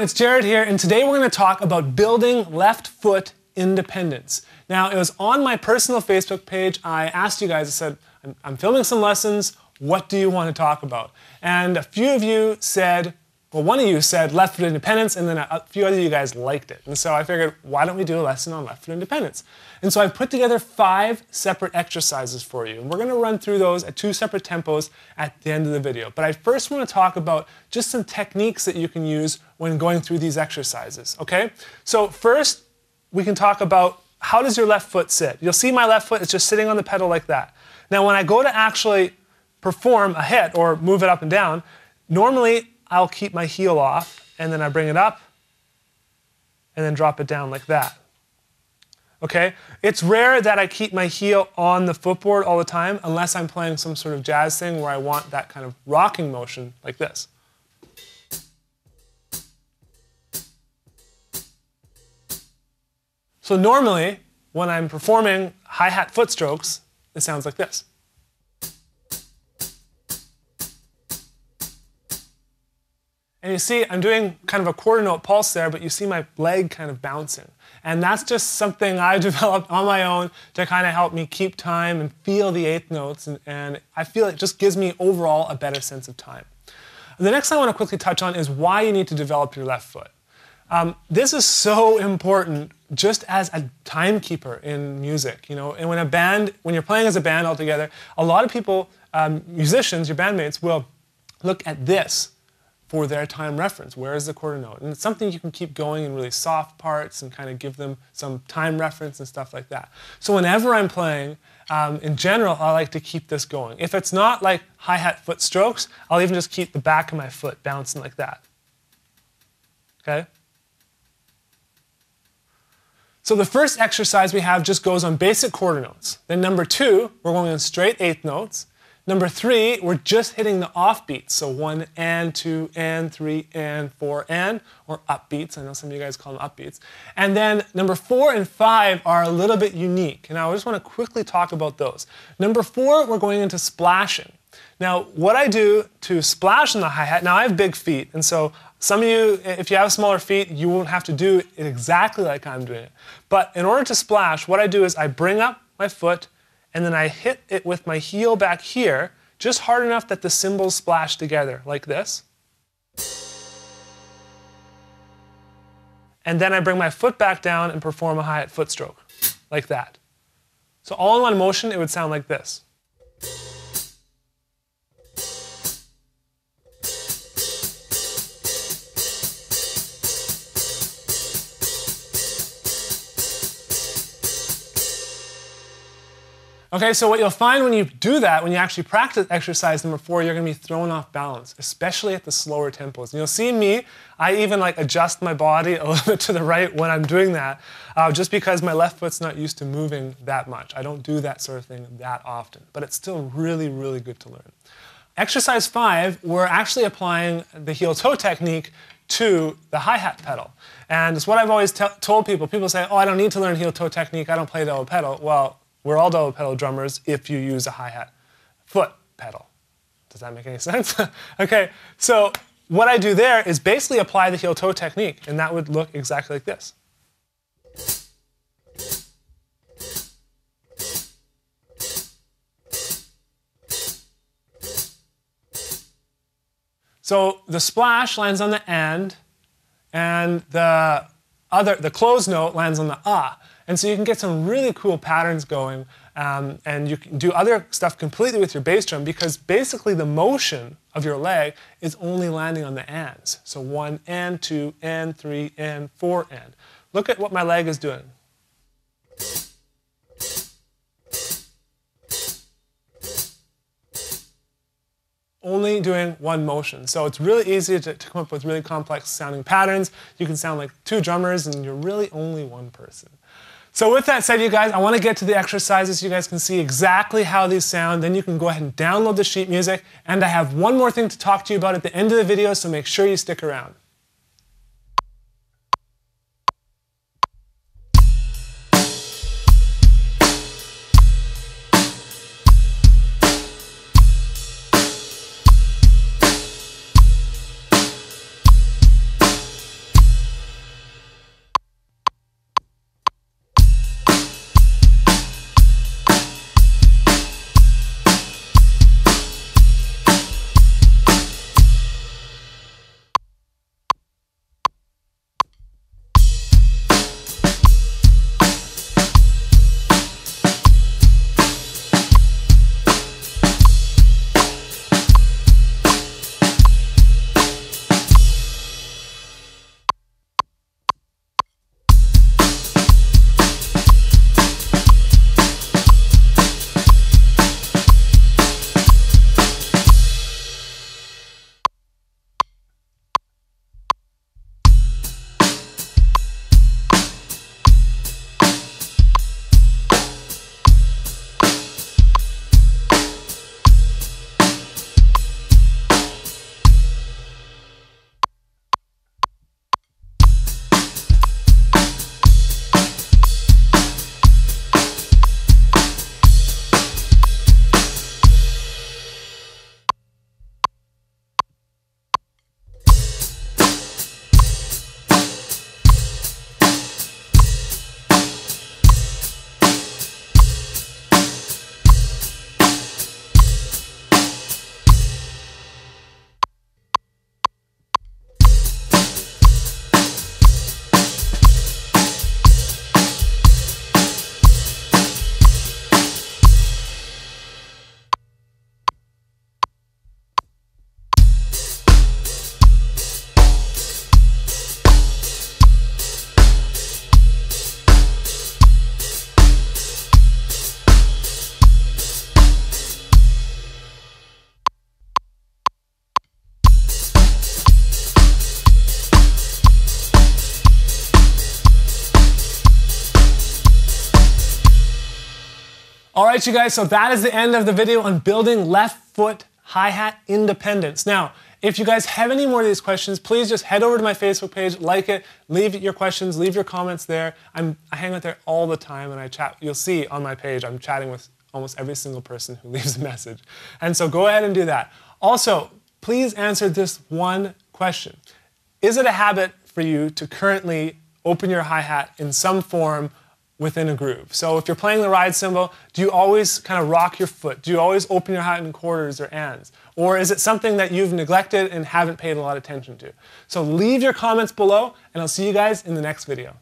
it's Jared here, and today we're going to talk about building left foot independence. Now, it was on my personal Facebook page. I asked you guys, I said, I'm, I'm filming some lessons. What do you want to talk about? And a few of you said, well, one of you said left foot independence, and then a, few other you guys liked it. And so I figured, why don't we do a lesson on left foot independence? And so I've put together five separate exercises for you. And we're going to run through those at two separate tempos at the end of the video. But I first want to talk about just some techniques that you can use when going through these exercises, okay? So first, we can talk about how does your left foot sit? You'll see my left foot is just sitting on the pedal like that. Now, when I go to actually perform a hit or move it up and down, normally I'll keep my heel off and then I bring it up and then drop it down like that. Okay? It's rare that I keep my heel on the footboard all the time unless I'm playing some sort of jazz thing where I want that kind of rocking motion like this. So normally, when I'm performing hi-hat foot strokes, it sounds like this. And you see, I'm doing kind of a quarter note pulse there, but you see my leg kind of bouncing. And that's just something I developed on my own to kind of help me keep time and feel the eighth notes. And, and I feel it just gives me overall a better sense of time. The next thing I want to quickly touch on is why you need to develop your left foot. Um, this is so important just as a timekeeper in music, you know. And when a band, when you're playing as a band all together, a lot of people, um, musicians, your bandmates, will look at this for their time reference. Where is the quarter note? And it's something you can keep going in really soft parts and kind of give them some time reference and stuff like that. So whenever I'm playing, um, in general, I like to keep this going. If it's not like hi-hat foot strokes, I'll even just keep the back of my foot bouncing like that. Okay? So the first exercise we have just goes on basic quarter notes. Then number two, we're going on straight eighth notes. Number three, we're just hitting the offbeats. So one and two and three and four and, or upbeats. I know some of you guys call them upbeats. And then number four and five are a little bit unique. And I just want to quickly talk about those. Number four, we're going into splashing. Now, what I do to splash in the hi-hat, now I have big feet, and so some of you, if you have smaller feet, you won't have to do it exactly like I'm doing it. But in order to splash, what I do is I bring up my foot, and then I hit it with my heel back here, just hard enough that the cymbals splash together, like this. And then I bring my foot back down and perform a hi-hat foot stroke, like that. So all in one motion, it would sound like this. Okay, so what you'll find when you do that, when you actually practice exercise number four, you're gonna be thrown off balance, especially at the slower tempos. And you'll see me, I even like adjust my body a little bit to the right when I'm doing that, uh, just because my left foot's not used to moving that much. I don't do that sort of thing that often, but it's still really, really good to learn. Exercise five, we're actually applying the heel toe technique to the hi-hat pedal. And it's what I've always told people. People say, oh, I don't need to learn heel toe technique, I don't play double pedal. Well, we're all double pedal drummers if you use a hi-hat foot pedal. Does that make any sense? okay, so what I do there is basically apply the heel toe technique, and that would look exactly like this. So the splash lands on the end, and the other, the closed note lands on the ah. And so you can get some really cool patterns going, um, and you can do other stuff completely with your bass drum because basically the motion of your leg is only landing on the ands. So one and two and three and four and. Look at what my leg is doing. Only doing one motion. So it's really easy to, to, come up with really complex sounding patterns. You can sound like two drummers and you're really only one person. So with that said, you guys, I want to get to the exercises so you guys can see exactly how these sound. Then you can go ahead and download the sheet music. And I have one more thing to talk to you about at the end of the video, so make sure you stick around. All right, you guys, so that is the end of the video on building left foot hi-hat independence. Now, if you guys have any more of these questions, please just head over to my Facebook page, like it, leave your questions, leave your comments there. I'm, I hang out there all the time and I chat. You'll see on my page, I'm chatting with almost every single person who leaves a message. And so go ahead and do that. Also, please answer this one question. Is it a habit for you to currently open your hi-hat in some form within a groove. So if you're playing the ride cymbal, do you always kind of rock your foot? Do you always open your hat in quarters or ands? Or is it something that you've neglected and haven't paid a lot of attention to? So leave your comments below, and I'll see you guys in the next video.